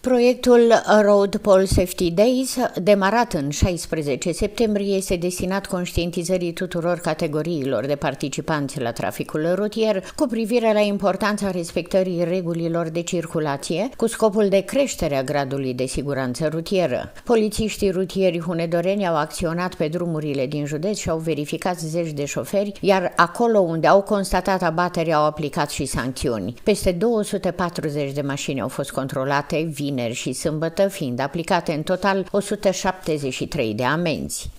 Proiectul Road Pole Safety Days, demarat în 16 septembrie, este destinat conștientizării tuturor categoriilor de participanți la traficul rutier cu privire la importanța respectării regulilor de circulație, cu scopul de creștere a gradului de siguranță rutieră. Polițiștii rutieri hunedoreni au acționat pe drumurile din județ și au verificat zeci de șoferi, iar acolo unde au constatat abatere au aplicat și sancțiuni. Peste 240 de mașini au fost controlate, vineri și sâmbătă, fiind aplicate în total 173 de amenzi.